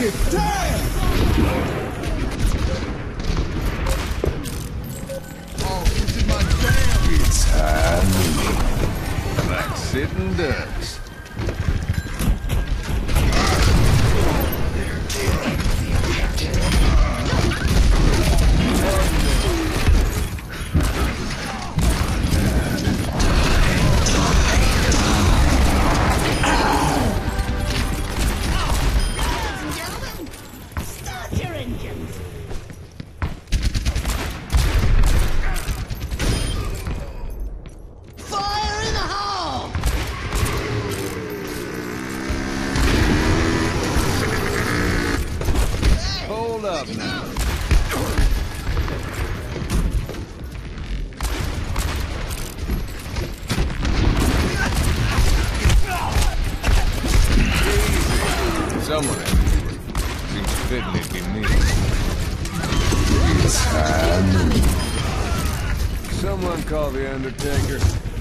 it! Damn! Oh, this is my jam! It's time. Like sitting ducks. Someone had to do it. It'd be. Someone call the Undertaker.